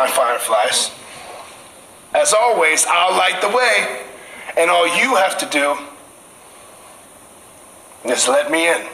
My fireflies. As always, I'll light the way, and all you have to do is let me in.